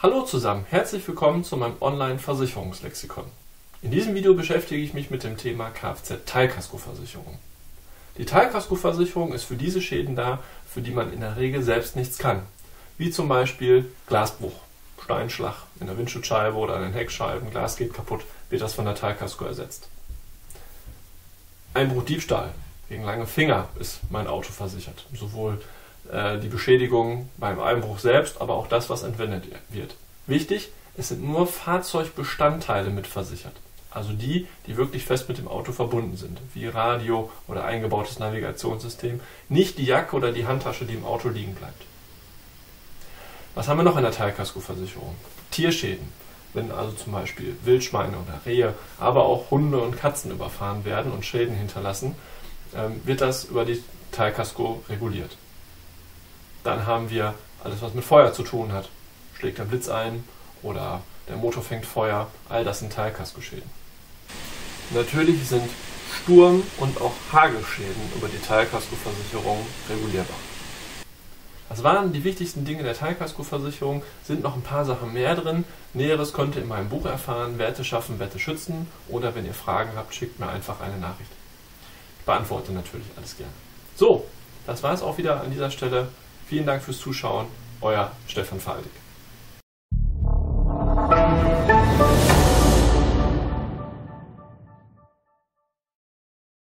Hallo zusammen, herzlich willkommen zu meinem Online-Versicherungslexikon. In diesem Video beschäftige ich mich mit dem Thema Kfz-Teilkaskoversicherung. Die Teilkaskoversicherung ist für diese Schäden da, für die man in der Regel selbst nichts kann, wie zum Beispiel Glasbruch, Steinschlag in der Windschutzscheibe oder an den Heckscheiben, Glas geht kaputt, wird das von der Teilkasko ersetzt. Einbruch, Diebstahl, wegen lange Finger ist mein Auto versichert, sowohl äh, die Beschädigung beim Einbruch selbst, aber auch das, was entwendet wird. Wichtig, es sind nur Fahrzeugbestandteile mitversichert. Also die, die wirklich fest mit dem Auto verbunden sind, wie Radio oder eingebautes Navigationssystem, nicht die Jacke oder die Handtasche, die im Auto liegen bleibt. Was haben wir noch in der Teilkaskoversicherung? Tierschäden. Wenn also zum Beispiel Wildschweine oder Rehe, aber auch Hunde und Katzen überfahren werden und Schäden hinterlassen, ähm, wird das über die Teilkasko reguliert. Dann haben wir alles, was mit Feuer zu tun hat. Schlägt der Blitz ein oder der Motor fängt Feuer, all das sind Teilkaskoschäden. Natürlich sind Sturm- und auch Hagelschäden über die Teilkaskoversicherung regulierbar. Das waren die wichtigsten Dinge der Teilkaskoversicherung, sind noch ein paar Sachen mehr drin. Näheres könnt ihr in meinem Buch erfahren, Werte schaffen, Werte schützen oder wenn ihr Fragen habt, schickt mir einfach eine Nachricht. Ich beantworte natürlich alles gerne. So, das war es auch wieder an dieser Stelle. Vielen Dank fürs Zuschauen, euer Stefan Faldig.